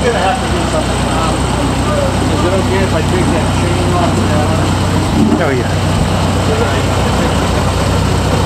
we're going to have to do something. Is it okay if I take that chain off? Oh, yeah.